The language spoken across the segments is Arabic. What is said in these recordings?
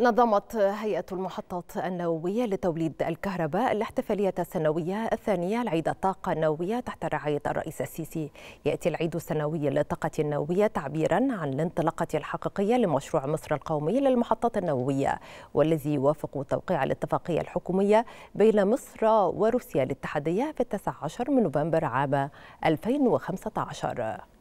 نظمت هيئة المحطات النووية لتوليد الكهرباء الاحتفالية السنوية الثانية لعيد الطاقة النووية تحت رعاية الرئيس السيسي. يأتي العيد السنوي للطاقة النووية تعبيرا عن الانطلاقة الحقيقية لمشروع مصر القومي للمحطات النووية والذي يوافق توقيع الاتفاقية الحكومية بين مصر وروسيا الاتحادية في التاسع عشر من نوفمبر عام 2015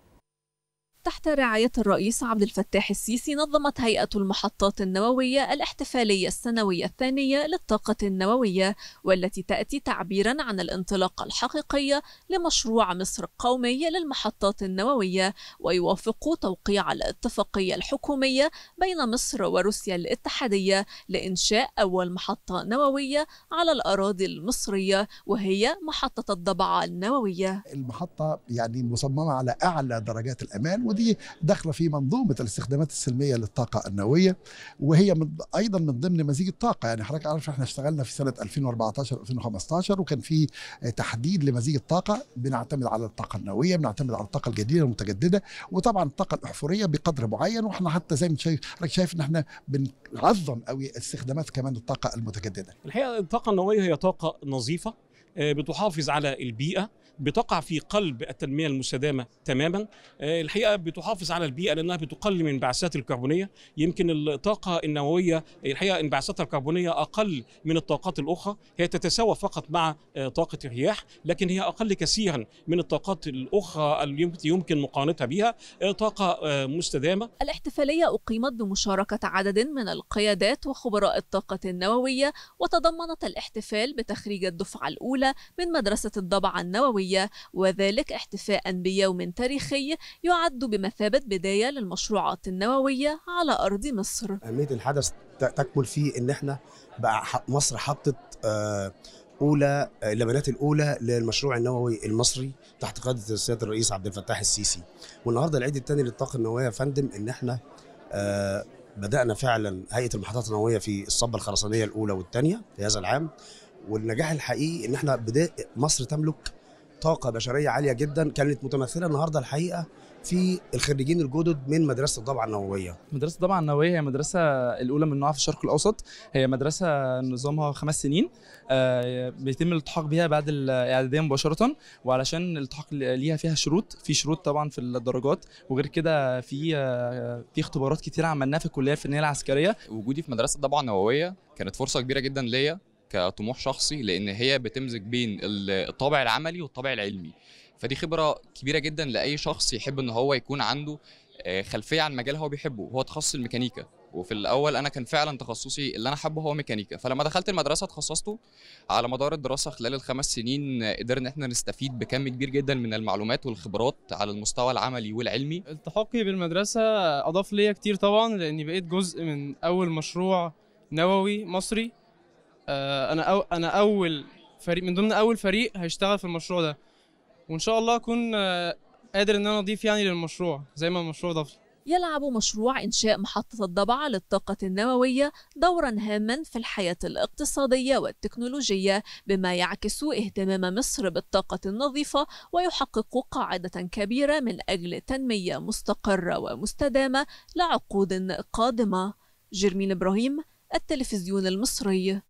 تحت رعاية الرئيس عبد الفتاح السيسي نظمت هيئة المحطات النووية الاحتفالية السنوية الثانية للطاقة النووية والتي تأتي تعبيرا عن الانطلاقة الحقيقية لمشروع مصر القومي للمحطات النووية ويوافق توقيع الاتفاقية الحكومية بين مصر وروسيا الاتحادية لإنشاء أول محطة نووية على الأراضي المصرية وهي محطة الضبعة النووية. المحطة يعني مصممة على أعلى درجات الأمان ودي داخلة في منظومة الاستخدامات السلمية للطاقة النووية وهي من أيضا من ضمن مزيج الطاقة. يعني حضرتك عارف إحنا اشتغلنا في سنة 2014 2015 وكان في تحديد لمزيج الطاقة بنعتمد على الطاقة النووية بنعتمد على الطاقة الجديدة المتجددة وطبعا الطاقة الأحفورية بقدر معين. وإحنا حتى زي ما شايف حضرتك شايف إن إحنا بنعظم قوي استخدامات كمان الطاقة المتجددة. الحقيقة الطاقة النووية هي طاقة نظيفة بتحافظ على البيئة بتقع في قلب التنمية المستدامة تماما. الحقيقة بتحافظ على البيئة لأنها بتقلل من انبعاثات الكربونية. يمكن الطاقة النووية الحقيقة انبعاثاتها الكربونية أقل من الطاقات الأخرى. هي تتساوى فقط مع طاقة الرياح لكن هي أقل كثيرا من الطاقات الأخرى اللي يمكن مقارنتها بها طاقة مستدامة. الاحتفالية أقيمت بمشاركة عدد من القيادات وخبراء الطاقة النووية وتضمنت الاحتفال بتخريج الدفعة الأولى من مدرسة الضبعه النووية. النووية وذلك احتفاء بيوم تاريخي يعد بمثابة بداية للمشروعات النووية على أرض مصر. أهمية الحدث تكمل فيه إن إحنا بقى مصر حطت أولى اللبنات الأولى للمشروع النووي المصري تحت قيادة سيادة الرئيس عبد الفتاح السيسي. والنهاردة العيد الثاني للطاقة النووية يا فندم إن إحنا بدأنا فعلا هيئة المحطات النووية في الصبة الخرسانية الأولى والثانية في هذا العام. والنجاح الحقيقي إن إحنا بدأ مصر تملك طاقة بشرية عالية جدا كانت متمثلة النهارده الحقيقة في الخريجين الجدد من مدرسة الضبعه النووية. مدرسة الضبعه النووية هي مدرسة الأولى من نوعها في الشرق الأوسط، هي مدرسة نظامها خمس سنين بيتم الالتحاق بها بعد الإعدادية مباشرة وعلشان الالتحاق ليها فيها شروط، في شروط طبعا في الدرجات وغير كده في في اختبارات كتير عملناها في الكلية الفنية العسكرية. وجودي في مدرسة الضبعه النووية كانت فرصة كبيرة جدا ليا كطموح شخصي لأن هي بتمزج بين الطابع العملي والطابع العلمي. فدي خبرة كبيرة جدا لأي شخص يحب إن هو يكون عنده خلفية عن مجال هو بيحبه. هو تخصص الميكانيكا وفي الأول أنا كان فعلا تخصصي اللي أنا حابه هو ميكانيكا. فلما دخلت المدرسة تخصصته على مدار الدراسة خلال الخمس سنين قدرنا إحنا نستفيد بكم كبير جدا من المعلومات والخبرات على المستوى العملي والعلمي. التحاقي بالمدرسة أضاف ليا كتير طبعا لأني بقيت جزء من أول مشروع نووي مصري. أنا أو أنا أول فريق من ضمن أول فريق هيشتغل في المشروع ده. وإن شاء الله أكون قادر إن أنا أضيف يعني للمشروع زي ما المشروع ضاف يلعب مشروع إنشاء محطة الضبعة للطاقة النووية دورا هاما في الحياة الاقتصادية والتكنولوجية بما يعكس اهتمام مصر بالطاقة النظيفة ويحقق قاعدة كبيرة من أجل تنمية مستقرة ومستدامة لعقود قادمة. جرمين إبراهيم التلفزيون المصري.